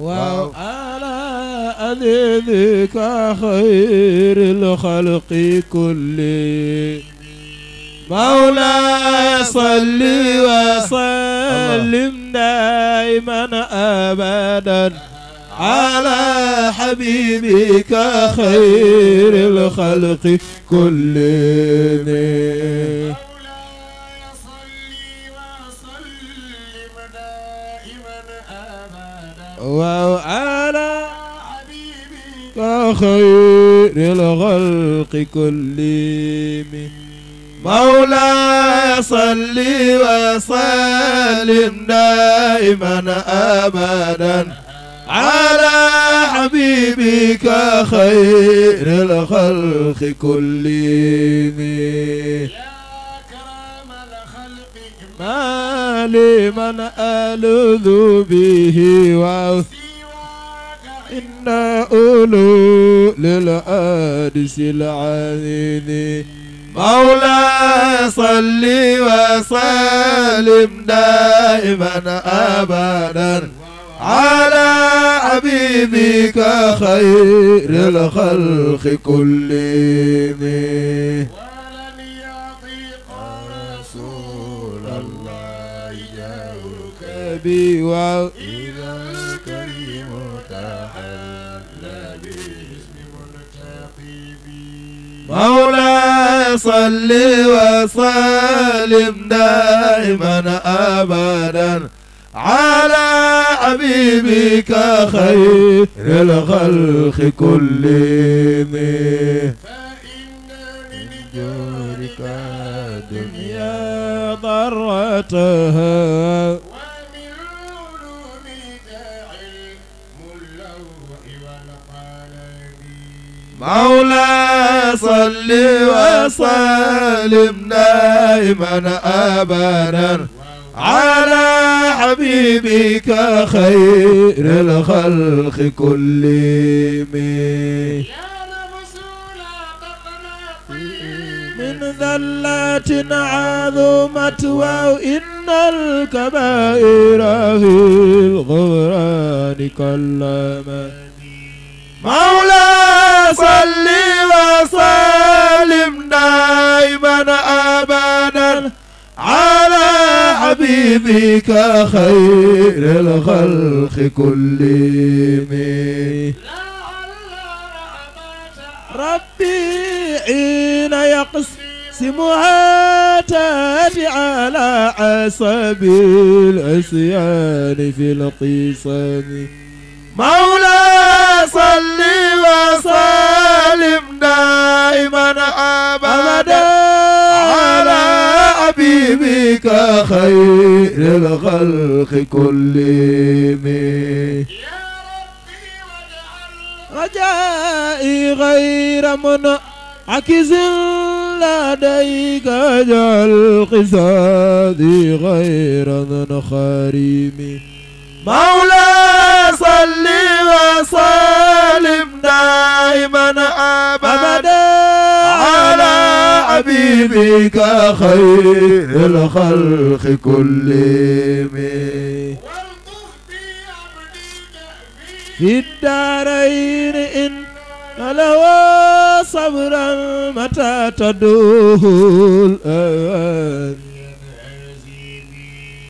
وعلى أذذك خير الخلق كلهم مولاي صل وسلم دائما ابدا على حبيبك خير الخلق كلهم وعلى حبيبك خير الخلق كلهم مولاي صل وسلم دائما ابدا. على حبيبك خير الخلق كلهم يا كرم الخلق ما لمن ألذ به وعث سواك إن أولو للعادس العزيز مولاي صل وسلم دائما أبدا على حبيبك خير الخلق كلهم. الكريم تحلى باسم مولاي صل وسلم دائما ابدا على حبيبك خير الخلق كلهم. فإن من جورك دنيا ضرتها مولاي صل وسلم دائما ابدا على حبيبك خير الخلق كلهم. من ذلات عظمت وإن الكبائر في الغفران كلما مولاي صل وسلم دائما أبدا على حبيبك خير الخلق كلهم. ربي حين يقسمها تاتي على عصب العصيان في القسم. مولاي صل وسلم حبيبك خير الخلق كلهم. يا ربي رجائي غير منعكس لديك اجعل قصادي غير ذن خريم مولاي صل وسلم دائما ابدا. على حبيبك خير الخلق كلهم. في الدارين إن له صبرا متى الأوان